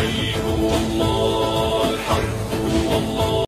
حي هو الله